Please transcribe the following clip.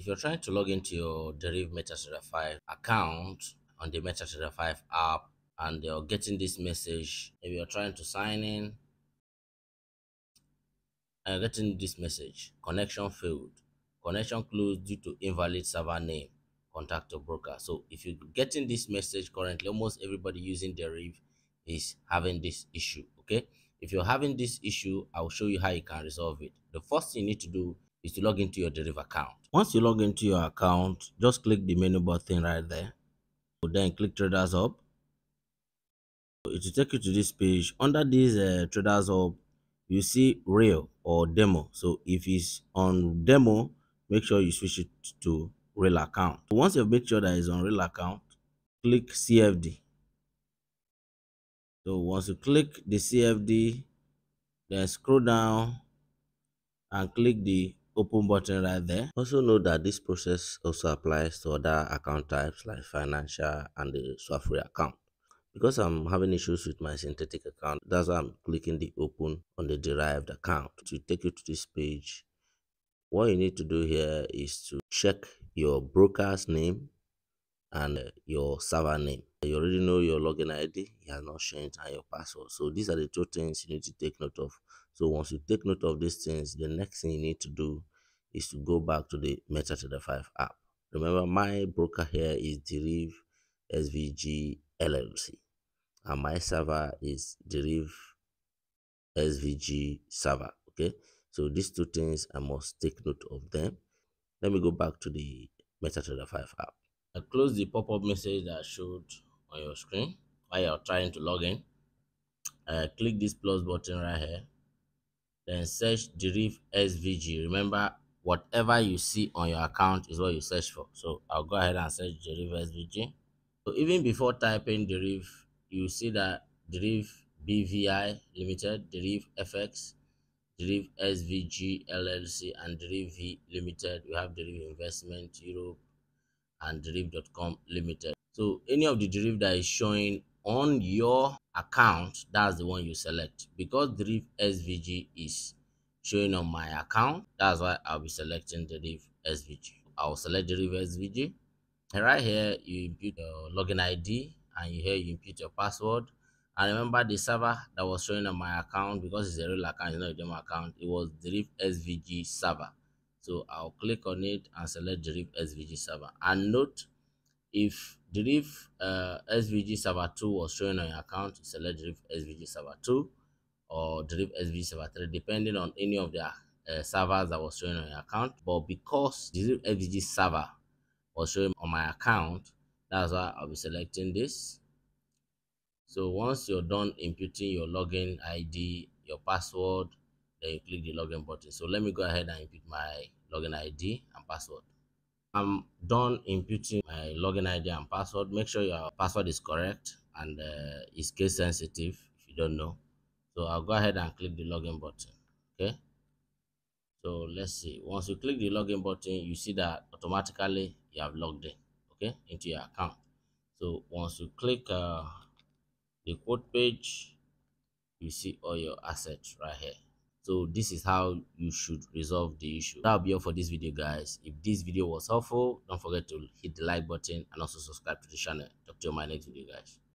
If you're trying to log into your Deriv MetaTrader 5 account on the MetaTrader 5 app and you're getting this message, if you're trying to sign in and getting this message, connection failed, connection closed due to invalid server name, contact your broker. So if you're getting this message currently, almost everybody using Deriv is having this issue, okay? If you're having this issue, I'll show you how you can resolve it. The first thing you need to do is to log into your Deriv account. Once you log into your account, just click the menu button right there. Then click Traders Hub. It will take you to this page. Under this uh, Traders Hub, you see Real or Demo. So if it's on Demo, make sure you switch it to Real account. Once you've made sure that it's on Real account, click CFD. So once you click the CFD, then scroll down and click the open button right there. Also note that this process also applies to other account types like financial and the Swap-Free account. Because I'm having issues with my synthetic account, that's why I'm clicking the open on the derived account. To take you to this page, what you need to do here is to check your broker's name and uh, your server name. You already know your login ID, it has not changed, and your password. So these are the two things you need to take note of. So once you take note of these things, the next thing you need to do is to go back to the MetaTrader 5 app. Remember, my broker here is Deriv SVG LLC, and my server is Deriv SVG server. Okay, so these two things I must take note of them. Let me go back to the MetaTrader 5 app. I close the pop-up message that showed on your screen while you're trying to log in. Uh, click this plus button right here. Then search Deriv SVG. Remember, whatever you see on your account is what you search for. So I'll go ahead and search Deriv SVG. So even before typing Deriv, you see that Deriv BVI Limited, Deriv FX, Deriv SVG LLC, and Deriv V Limited. We have Deriv Investment Europe and Deriv.com Limited. So any of the Deriv that is showing on your account, that's the one you select. Because Deriv SVG is showing on my account. That's why I'll be selecting Deriv SVG. I'll select Deriv SVG. And right here, you input your login ID and here you input your password. And remember the server that was showing on my account because it's a real account, it's not a demo account. It was Deriv SVG server. So I'll click on it and select Deriv SVG server. And note if Deriv uh, SVG server 2 was showing on your account, select Deriv SVG server 2 or Deriv svg server 3 depending on any of the uh, servers that was showing on your account. But because Deriv SVG server was showing on my account that's why I'll be selecting this. So once you're done inputting your login ID your password then you click the login button. So let me go ahead and input my login ID and password I'm done inputting my login ID and password. Make sure your password is correct and uh, is case sensitive if you don't know. So i'll go ahead and click the login button okay? So let's see. Once you click the login button you see that automatically you have logged in okay into your account. So once you click uh, the quote page you see all your assets right here so this is how you should resolve the issue. That'll be all for this video guys. If this video was helpful don't forget to hit the like button and also subscribe to the channel. Talk to you in my next video guys